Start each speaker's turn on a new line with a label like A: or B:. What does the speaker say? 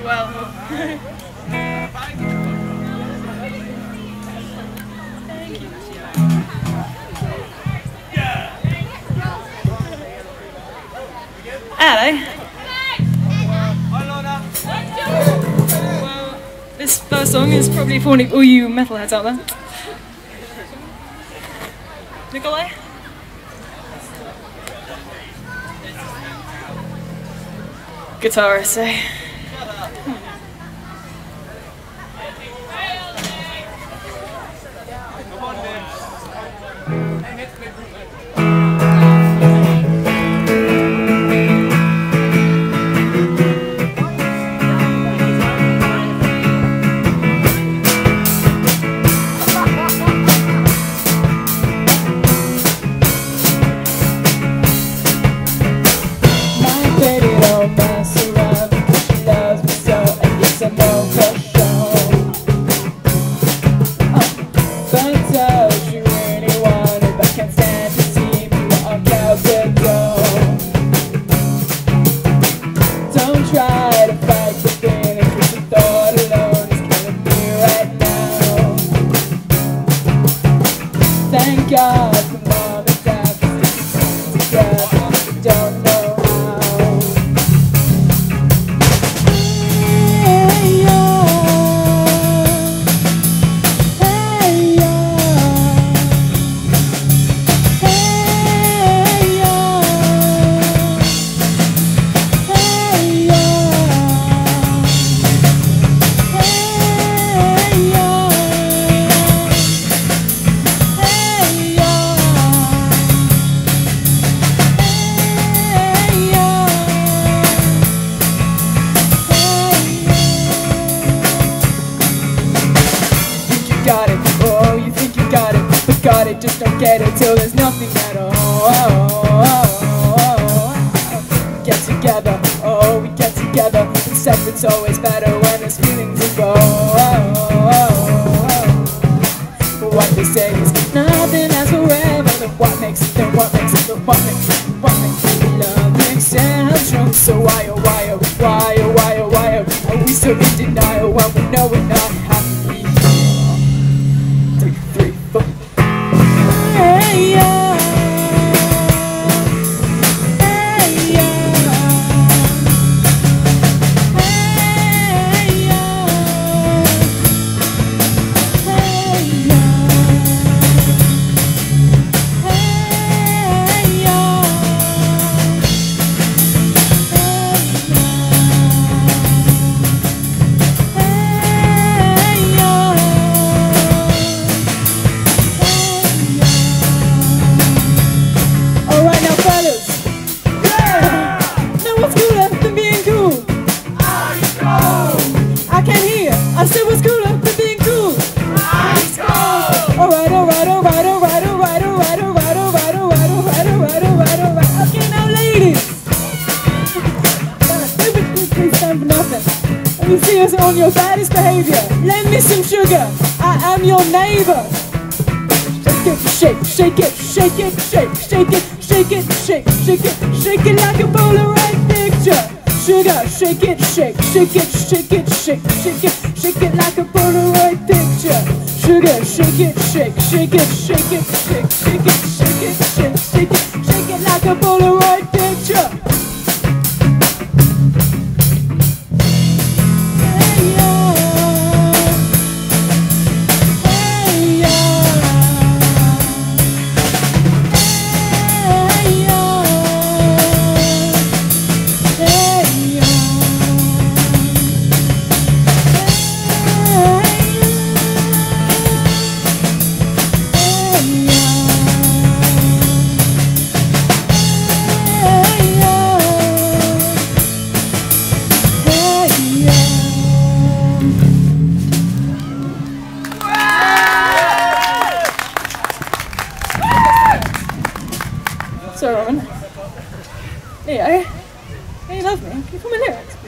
A: well. Hello. Well, this first song is probably for all you metalheads out there. Nikolai? Guitarist, eh?
B: Thank God got it, just don't get it till there's nothing at all. Get together, oh, we get together, except it's always better when there's feelings involved. What they say is nothing lasts forever, then what makes it, then what makes it, then what makes it, us on your baddest behavior. Lend me some sugar. I am your neighbor. Shake it, shake, shake it, shake it, shake, shake it, shake it, shake, shake it, shake it like a Polaroid picture. Sugar, shake it, shake, shake it, shake it, shake, shake it, shake it like a Polaroid picture. Sugar, shake it, shake, shake it, shake it, shake, shake it, shake it, shake, shake it, shake it like a Polaroid Sauron. Leo, you love me. Can you put my lyrics?